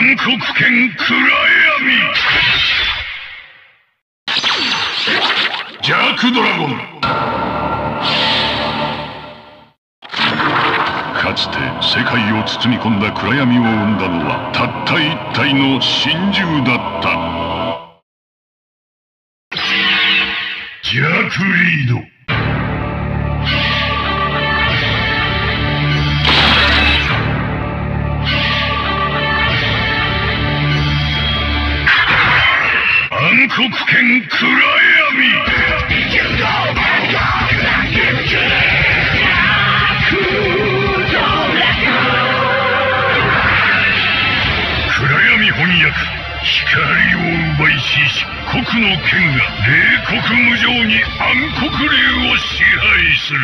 暗黒剣暗闇。ジャークドラゴン。かつて世界を包み込んだ暗闇を生んだのはたった一体の真珠だった。ジャークリード。国暗闇。翻訳光を奪いし漆黒の剣が冷酷無情に暗黒竜を支配する。